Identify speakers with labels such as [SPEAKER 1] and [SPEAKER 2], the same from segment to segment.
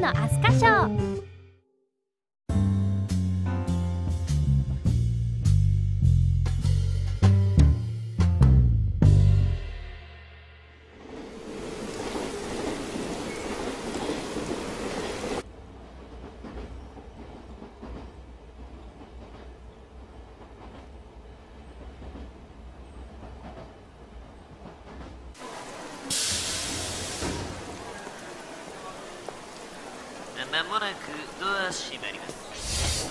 [SPEAKER 1] のアスカ賞
[SPEAKER 2] まもなくドア閉まります。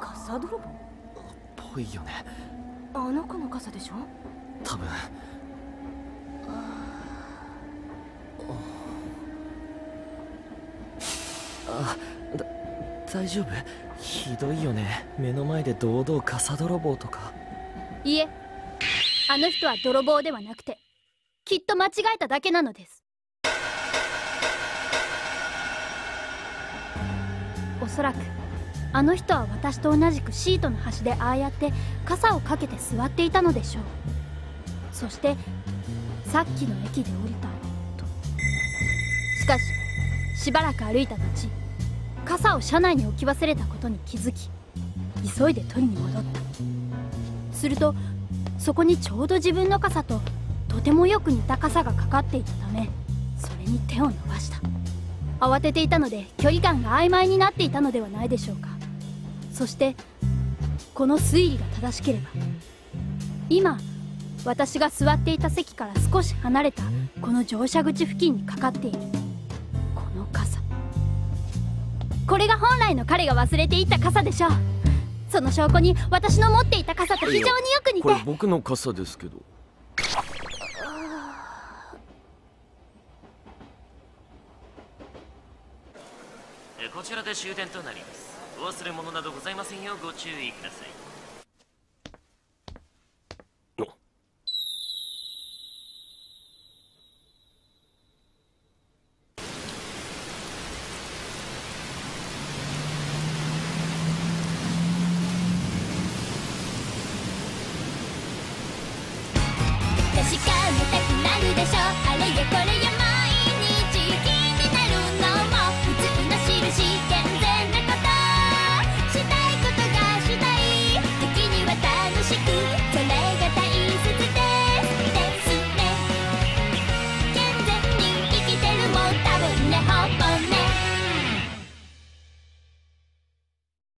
[SPEAKER 1] 傘泥棒？
[SPEAKER 3] ぽいよね。
[SPEAKER 1] あの子の傘でしょ？
[SPEAKER 3] 多分。あだ大丈夫？ひどいよね。目の前で堂々傘泥棒とか。
[SPEAKER 1] いえ。あの人は泥棒ではなくてきっと間違えただけなのです。おそらくあの人は私と同じくシートの端でああやって傘をかけて座っていたのでしょう。そしてさっきの駅で降りた。と。しかししばらく歩いた後傘を車内に置き忘れたことに気づき急いで取りに戻った。するとそこにちょうど自分の傘ととてもよく似た傘がかかっていたためそれに手を伸ばした。慌てていたので距離感が曖昧になっていたのではないでしょうか。そしてこの推理が正しければ今私が座っていた席から少し離れたこの乗車口付近にかかっている。これが本来の彼が忘れていった傘でしょう。その証拠に私の持っていた傘と非常によく似て。
[SPEAKER 3] これ僕の傘ですけど。
[SPEAKER 2] えこちらで終点となります。お忘れ物などございませんようご注意ください